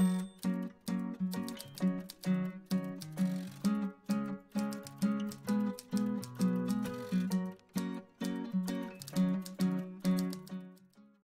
Mm-hmm.